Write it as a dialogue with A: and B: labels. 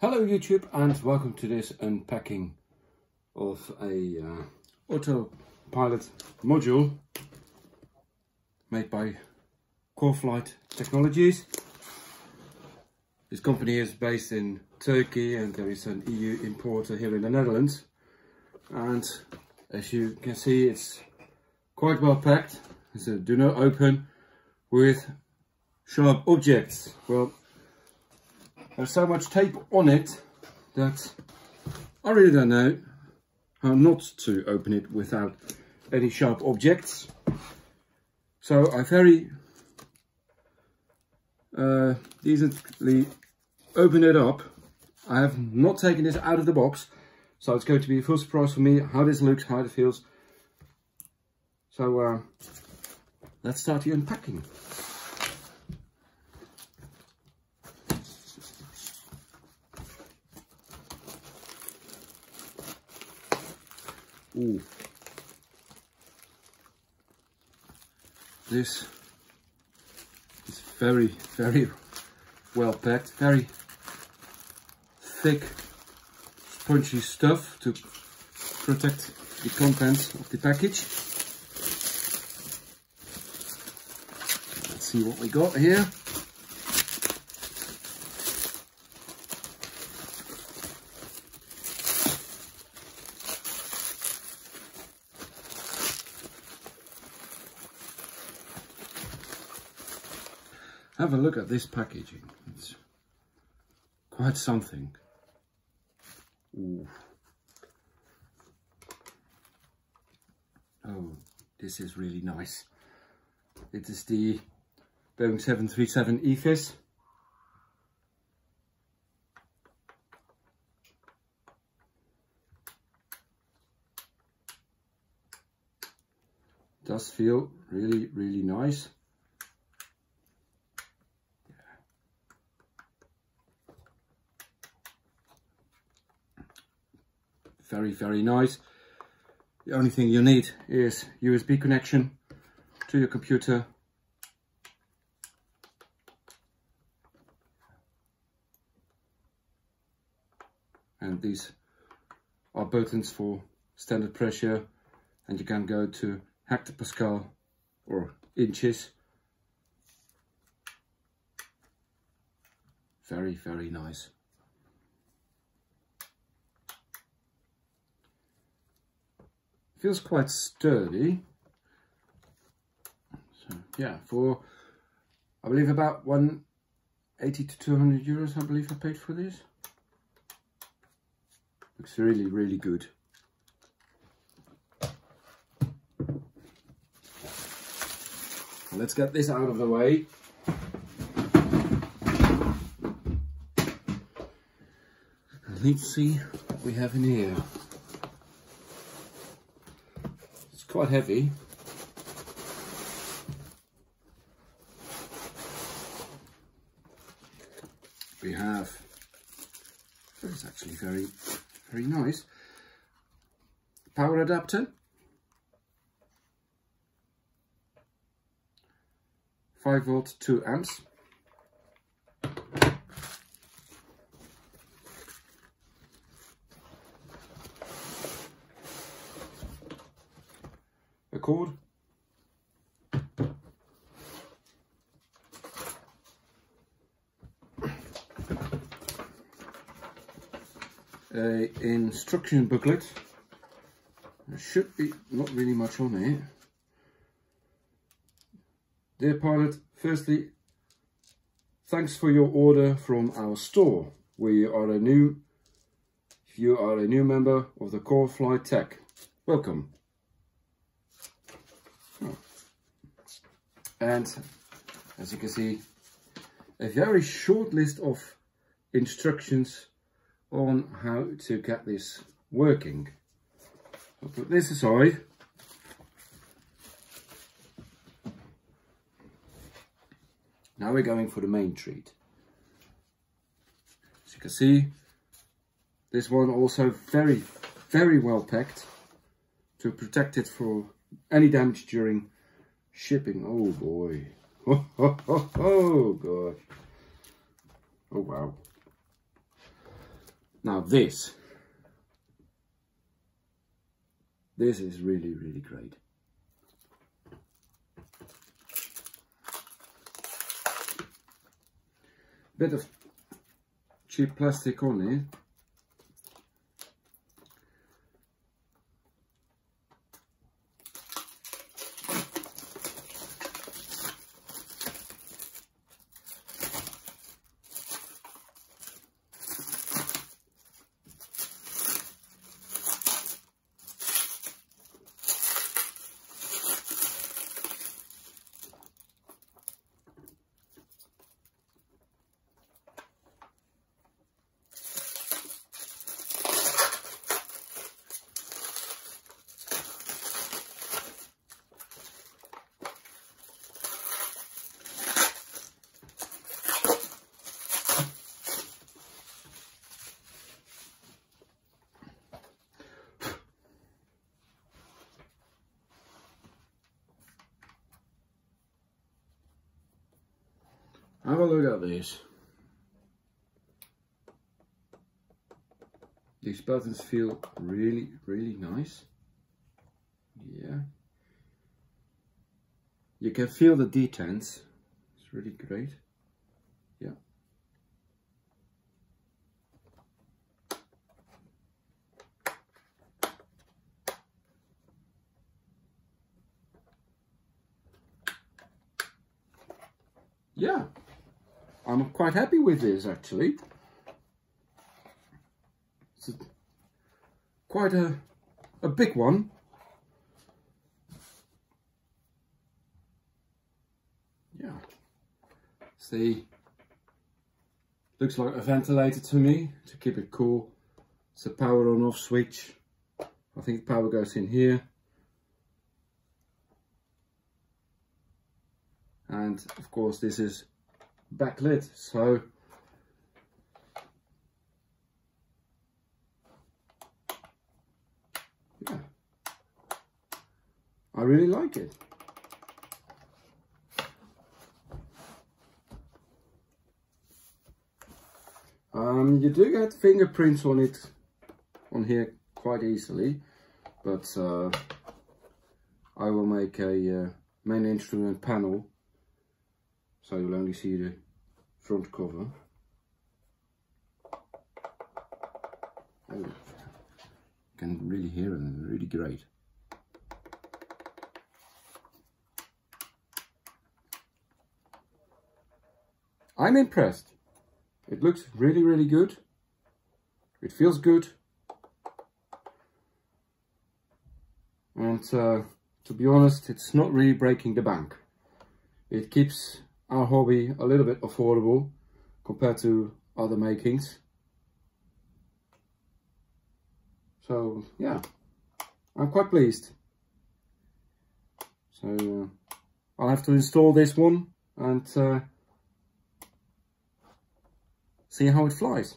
A: Hello YouTube and welcome to this unpacking of a uh, autopilot module made by CoreFlight Technologies. This company is based in Turkey and there is an EU importer here in the Netherlands and as you can see it's quite well packed. It's a do not open with sharp objects. Well there's so much tape on it that I really don't know how not to open it without any sharp objects. So I very uh, decently open it up. I have not taken this out of the box, so it's going to be a full surprise for me how this looks, how it feels. So uh, let's start the unpacking. Ooh. This is very, very well packed, very thick, spongy stuff to protect the contents of the package. Let's see what we got here. Have a look at this packaging. It's quite something. Ooh. Oh, this is really nice. It is the Boeing 737 EFIS. Does feel really, really nice. Very very nice. The only thing you need is USB connection to your computer. And these are buttons for standard pressure. And you can go to hectopascal or inches. Very very nice feels quite sturdy. So yeah, for I believe about 180 to 200 euros, I believe I paid for this. Looks really, really good. Let's get this out of the way. Let's see what we have in here. Quite heavy. We have, it's actually very, very nice, power adapter. 5 volt 2 amps A instruction booklet. There should be not really much on it. Dear pilot, firstly, thanks for your order from our store. We are a new, you are a new member of the CoreFlight Tech, welcome. And as you can see a very short list of instructions on how to get this working. I'll put this aside. Now we're going for the main treat. As you can see, this one also very, very well packed to protect it for any damage during Shipping, oh boy. Oh, oh, oh, gosh. Oh wow. Now this, this is really, really great. Bit of cheap plastic on it. Oh, look at this. These buttons feel really, really nice. Yeah. You can feel the detents. It's really great. Yeah. Yeah. I'm quite happy with this actually. It's a, quite a, a big one. Yeah. See, looks like a ventilator to me to keep it cool. It's a power on off switch. I think power goes in here. And of course this is backlit. So yeah. I really like it. Um, you do get fingerprints on it on here quite easily but uh, I will make a uh, main instrument panel so you'll only see the front cover. Oh, can really hear it, really great. I'm impressed. It looks really, really good. It feels good. And uh, to be honest, it's not really breaking the bank. It keeps our hobby a little bit affordable compared to other makings. So yeah, I'm quite pleased. So uh, I'll have to install this one and uh, see how it flies.